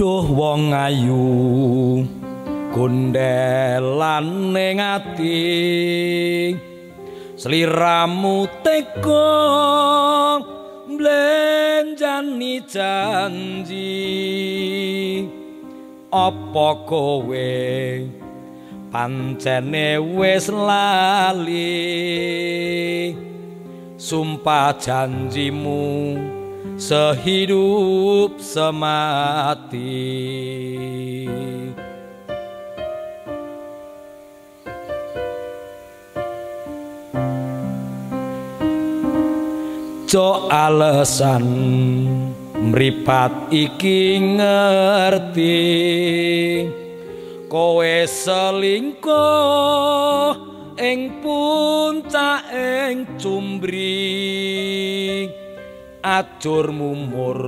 Duh wong ayu gondelan ning ati sliramu teko blenjani janji. Apa kowe? Pancene wis lali sumpah janjimu sehidup semati. Jo alasan mripat iki ngerti kowe selingkuh ing puncak ing cumbri ajur mumur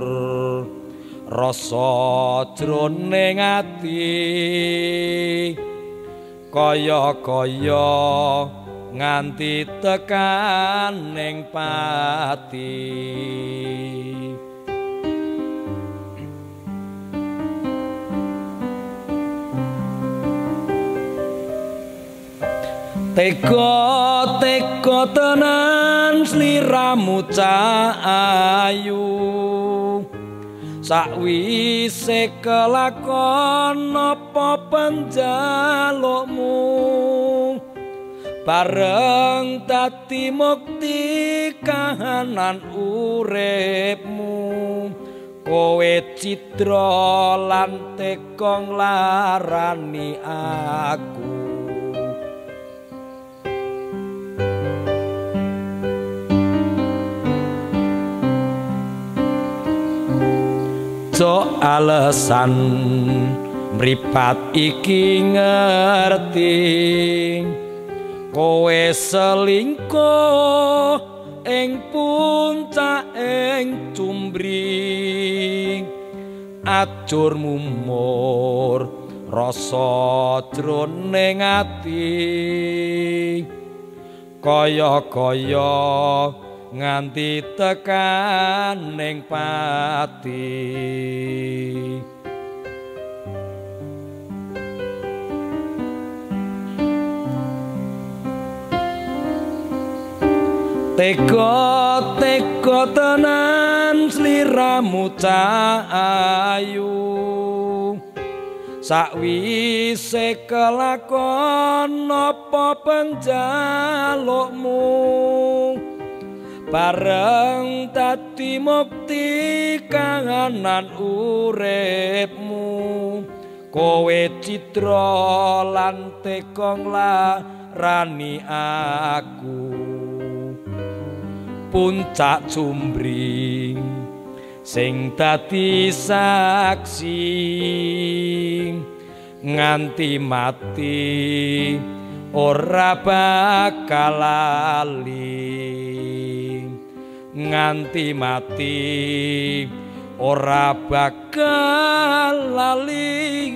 rasa jroning ati. Kaya-kaya nganti tekan ning pati Teko teko tenan sliramu ayu Sakwise kelakon apa penjalukmu? Bareng dadi mukti kahanan uripmu. Kowe citra lan tekong larani aku Jo alasan mripat iki ngerti. Kowe selingkuh ing puncak ing cumbri. Ajur mumur rasa jroning ati. Kaya-kaya nganti tekan ning pati. Teko teko tenan sliramu ayu. Sakwise kelakon apa penjalukmu Bareng dadi mukti kangenan uripmu. Kowe citra lan tekong larani aku. Puncak cumbring sing dadi saksi. Nganti mati ora bakal lali nganti mati ora bakal lali